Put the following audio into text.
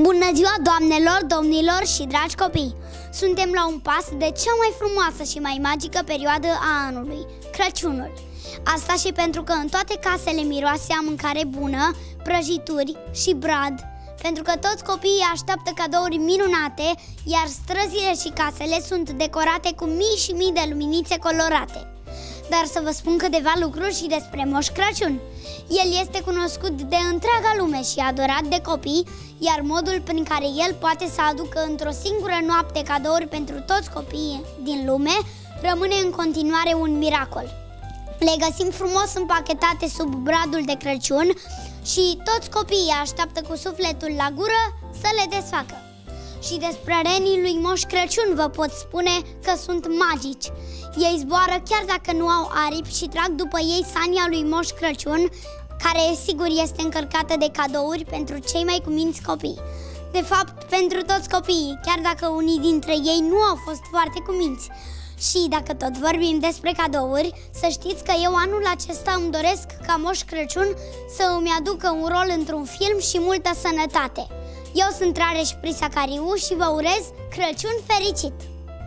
Bună ziua, doamnelor, domnilor și dragi copii! Suntem la un pas de cea mai frumoasă și mai magică perioadă a anului, Crăciunul. Asta și pentru că în toate casele miroase a mâncare bună, prăjituri și brad, pentru că toți copiii așteaptă cadouri minunate, iar străzile și casele sunt decorate cu mii și mii de luminițe colorate. Dar să vă spun câteva lucruri și despre Moș Crăciun. El este cunoscut de întreaga lume și adorat de copii, iar modul prin care el poate să aducă într-o singură noapte cadouri pentru toți copiii din lume rămâne în continuare un miracol. Le găsim frumos împachetate sub bradul de Crăciun și toți copiii așteaptă cu sufletul la gură să le desfacă. Și despre renii lui Moș Crăciun vă pot spune că sunt magici. Ei zboară chiar dacă nu au aripi și trag după ei sania lui Moș Crăciun, care sigur este încărcată de cadouri pentru cei mai cuminți copii. De fapt, pentru toți copiii, chiar dacă unii dintre ei nu au fost foarte cuminți. Și dacă tot vorbim despre cadouri, să știți că eu anul acesta îmi doresc ca Moș Crăciun să îmi aducă un rol într-un film și multă sănătate. Eu sunt Rareș Prisacariu și vă urez Crăciun fericit!